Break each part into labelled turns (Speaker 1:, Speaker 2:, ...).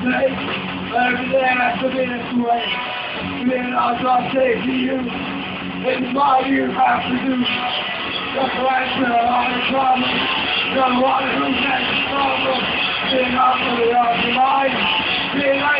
Speaker 1: Every day I commit this way. Then I'll just say to you, it's my you have to do. Right to all the trouble. Don't want to lose that trouble. Being for the afterlife. Being like you're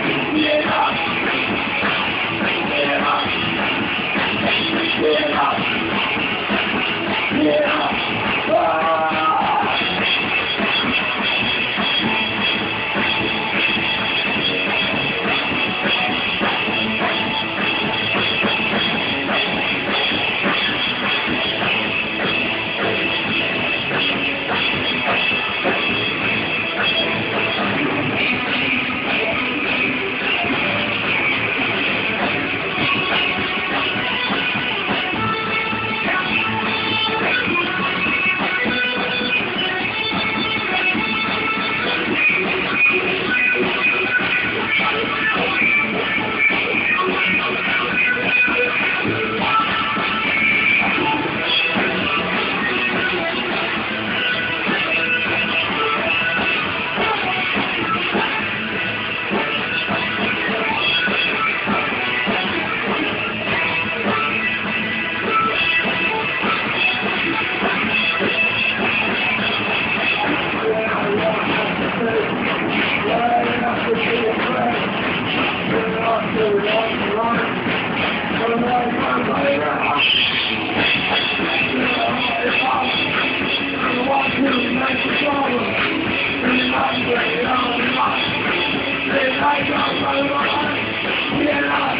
Speaker 1: Thank you.